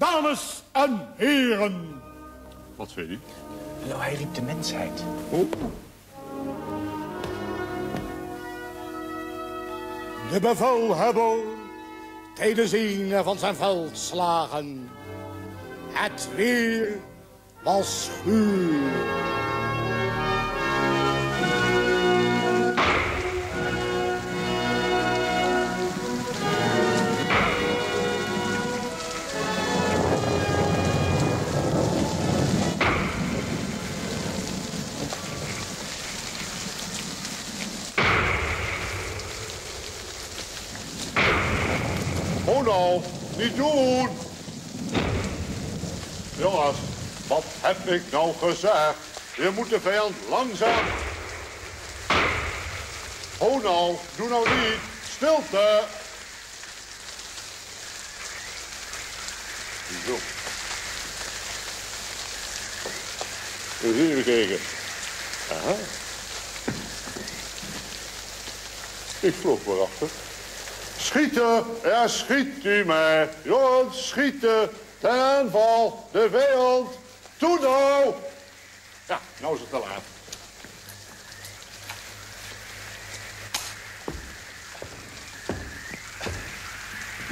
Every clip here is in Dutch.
dames en heren. Wat zei hij? Nou, hij riep de mensheid. De bevelhebber tijdens een van zijn veldslagen. Het weer was schuur. Nou, niet doen! Jongens, wat heb ik nou gezegd? Je moet de vijand langzaam... Oh nou, doe nou niet. Stilte! Zo. Eens even kijken. Ik vloog maar achter. Schieten, ja, schiet u maar. Jongens, schieten. Ten aanval, de vijand. Toe nou. Ja, nou is het te laat.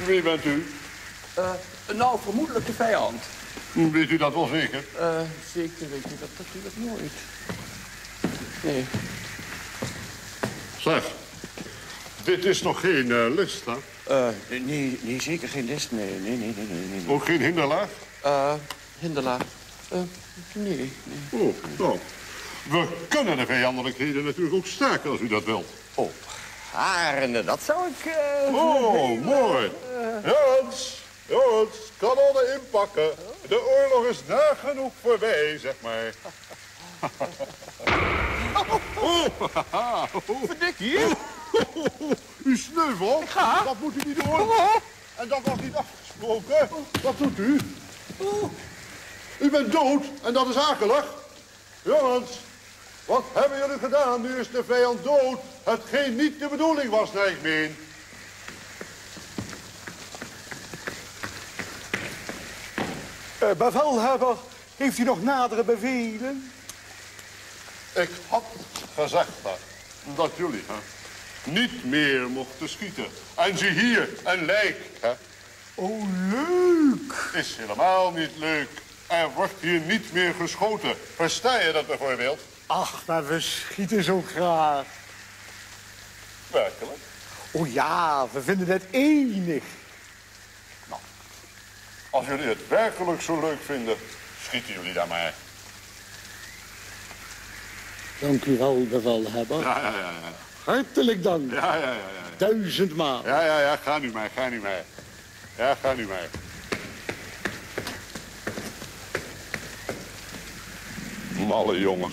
Wie bent u? Eh, nou, vermoedelijk de vijand. Weet u dat wel zeker? Eh, zeker weet je dat natuurlijk nooit. Nee. Zeg, dit is nog geen uh, list, hè? Eh, nee, nee, zeker geen list. Nee, nee, nee, nee, nee. nee. Ook geen hinderlaag? Eh, hinderlaag. Eh, nee, nee. Oh, nou. We kunnen de vijandelijkheden natuurlijk ook staken als u dat wilt. Oh, harende, dat zou ik... eh, Oh, mooi. Jans, Jans, kanonnen inpakken. De oorlog is nagenoeg voorbij, zeg maar. Oh, Verdikkie. U sneuvelt. Dat moet u niet doen. En dat was niet afgesproken. Wat doet u? U bent dood en dat is akelig. Jongens, wat hebben jullie gedaan? Nu is de vijand dood. Hetgeen niet de bedoeling was, naar ik meen. Eh, bevelhebber, heeft u nog nadere bevelen? Ik had gezegd hè, dat jullie hè, niet meer mochten schieten. En zie hier, een lijk. Hè. Oh, leuk. Is helemaal niet leuk. Er wordt hier niet meer geschoten. Versta je dat bijvoorbeeld? Ach, maar we schieten zo graag. Werkelijk? Oh ja, we vinden het enig. Als jullie het werkelijk zo leuk vinden, schieten jullie daar maar. Dank u wel, bevelhebber. Ja, ja, ja. ja. Hartelijk dank. Ja, ja, ja, ja. Duizendmaal. Ja, ja, ja, ga nu maar, ga nu maar. Ja, ga nu maar. Malle jongen.